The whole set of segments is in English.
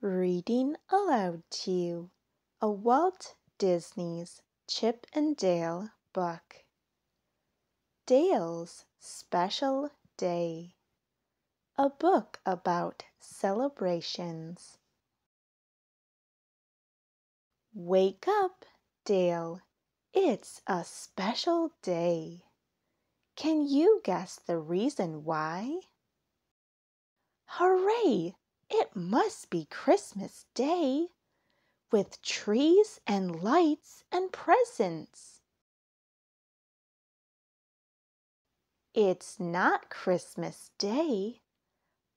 reading aloud to you a Walt Disney's Chip and Dale book. Dale's Special Day. A book about celebrations. Wake up, Dale. It's a special day. Can you guess the reason why? Hooray! It must be Christmas Day, with trees and lights and presents. It's not Christmas Day,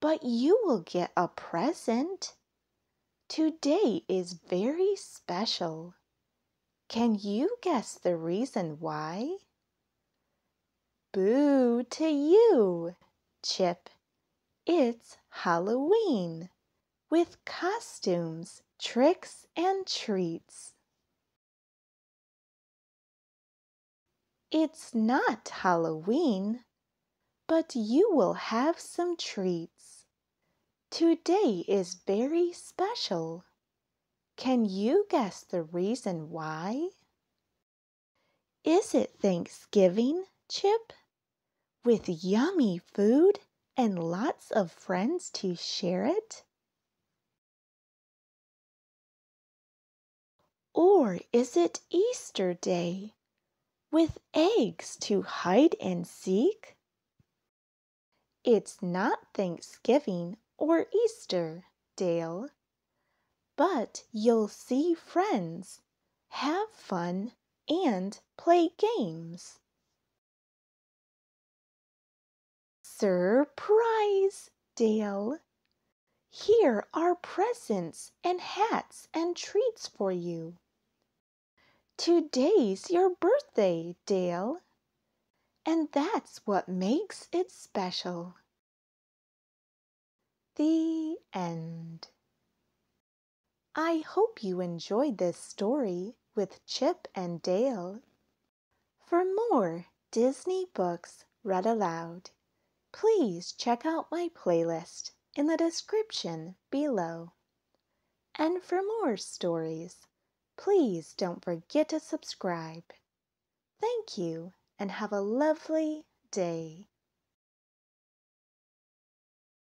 but you will get a present. Today is very special. Can you guess the reason why? Boo to you, Chip it's Halloween with costumes, tricks, and treats. It's not Halloween, but you will have some treats. Today is very special. Can you guess the reason why? Is it Thanksgiving, Chip? With yummy food and lots of friends to share it? Or is it Easter Day with eggs to hide and seek? It's not Thanksgiving or Easter, Dale, but you'll see friends, have fun, and play games. Surprise, Dale! Here are presents and hats and treats for you. Today's your birthday, Dale, and that's what makes it special. The end. I hope you enjoyed this story with Chip and Dale. For more Disney books read aloud, please check out my playlist in the description below. And for more stories, please don't forget to subscribe. Thank you and have a lovely day.